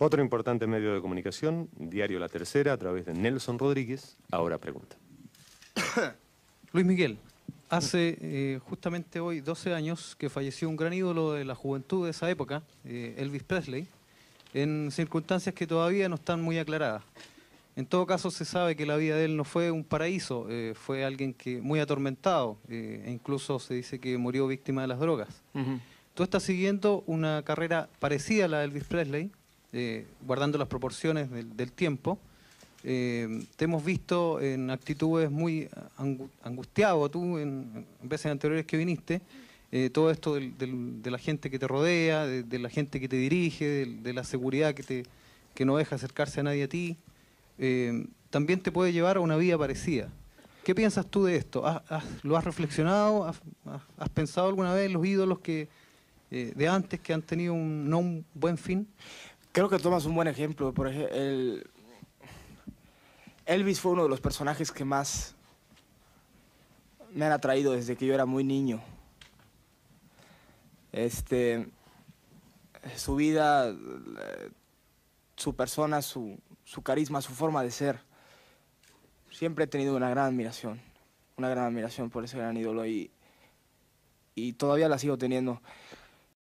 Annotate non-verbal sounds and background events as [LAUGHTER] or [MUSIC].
Otro importante medio de comunicación, Diario La Tercera, a través de Nelson Rodríguez, ahora pregunta. [COUGHS] Luis Miguel, hace eh, justamente hoy 12 años que falleció un gran ídolo de la juventud de esa época, eh, Elvis Presley, en circunstancias que todavía no están muy aclaradas. En todo caso, se sabe que la vida de él no fue un paraíso, eh, fue alguien que muy atormentado, e incluso se dice que murió víctima de las drogas. Tú estás siguiendo una carrera parecida a la de Elvis Presley, eh, guardando las proporciones del, tiempo. Eh, te hemos visto en actitudes muy angustiado tú en, veces anteriores que viniste. Eh, todo esto de la gente que te rodea, de, la gente que te dirige, de, la seguridad que, te, que no deja acercarse a nadie a ti, también te puede llevar a una vida parecida. ¿Qué piensas tú de esto? lo has reflexionado? ¿Has, pensado alguna vez en los ídolos que, de antes que han tenido un, no un buen fin? Creo que tomas un buen ejemplo. Por ejemplo, el... Elvis fue uno de los personajes que más me han atraído desde que yo era muy niño. Este, su vida, su persona, su, su carisma, su forma de ser. Siempre he tenido una gran admiración, una gran admiración por ese gran ídolo y, y todavía la sigo teniendo.